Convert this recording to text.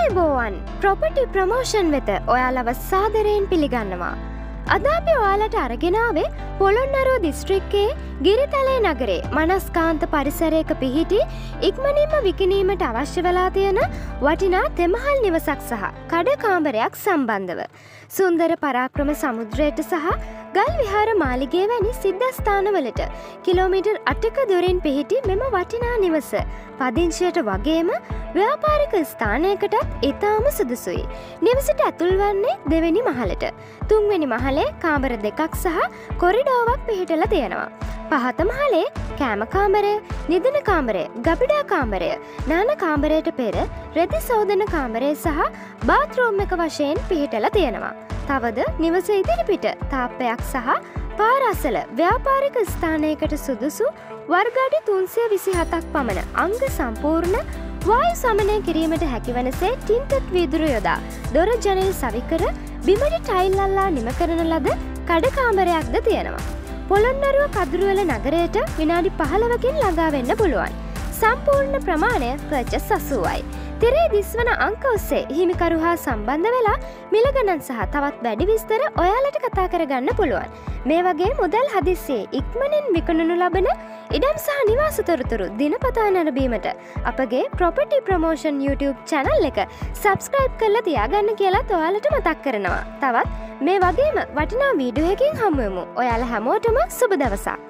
අයිබෝවන් ප්‍රොපටි ප්‍රමෝෂන් වෙත ඔයාලව සාදරයෙන් පිළිගන්නවා. අද අපි ඔයාලට අරගෙනාවේ පොළොන්නරුව දිස්ත්‍රික්කේ ගිරිතලේ නගරේ මනස්කාන්ත පරිසරයක පිහිටි ඉක්මනින්ම විකිනීමට අවශ්‍ය වෙලා තියෙන වටිනා තෙමහල් නිවසක් සහ කඩකාම්බරයක් සම්බන්ධව. සුන්දර පරාක්‍රම සමුද්‍රයට සහ ගල් විහාර මාලිගේ වැනි සිද්ධස්ථානවලට කිලෝමිටර් අටක දුරින් පිහිටි මෙම වටිනා නිවස පදිංචයට වගේම ව්‍යාපාරික ස්ථානයකටත් ඉතාම සුදුසුයි. නිවසට ඇතුල් වන්නේ දෙවැනි මහලට. තුන්වැනි මහලේ කාමර දෙකක් සහ කොරිඩෝවක් පිහිටල තියෙනවා. පහත මහලේ කෑමකාමරය නිදන කාමරය ගබිඩා කාමරය නාන කාමරයට පෙර රෙදි සෝදන කාමරය සහ බාත්‍රෝම් එක වශයෙන් පිහිටල තියෙනවා. තවද නිවස ඉදිරිපිට තාප්පයක් සහ පාරස්සල ව්‍යාපාරික ස්ථානයකට සුදුසු වර්ගඩි තුන්සිය විසි හතක් පමණ අංග සම්පූර්ණ වායු සමනය කිරීමට හැකිවනසේ ටින්ටත් වීදුරු යොදා දොර ජනල් සවිකර බිමටි ටයිල්ලල්ලා නිම කරන ලද කඩකාමරයක්ද තියෙනවා. පොළොන්නරුව කදුරුවල නගරයට විනාඩි පහළවකින් ළඟාවෙන්න පුළුවන්. සම්පූර්ණ ප්‍රමාණය ප්‍රචස් අසුවයි. තිරේ දිස්වන අංක ඔස්සේ හිමිකරු හා සම්බන්ධ වෙලා මිලගණන් සහ තවත් වැඩි විස්තර ඔයාලට කතා කරගන්න පුළුවන්. මේ වගේ මුදල් හදිස්සේ ඉක්මනින් විකණනු ලබන ඉඩම් සහ නිවාසතොරතුරු දිනපතා නැරබීමට අපගේ ප්‍රොපටි ප්‍රමෝෂන් YouTube චැනල් එක සබස්ක්‍රයිබ් කරලා තියාගන්න කියලා ඔයාලට මතක් කරනවා. තවත් මේ වගේම වටිනා වීඩුවකින් හමුවමු ඔයාල හැමෝටම සුබ දවසක්.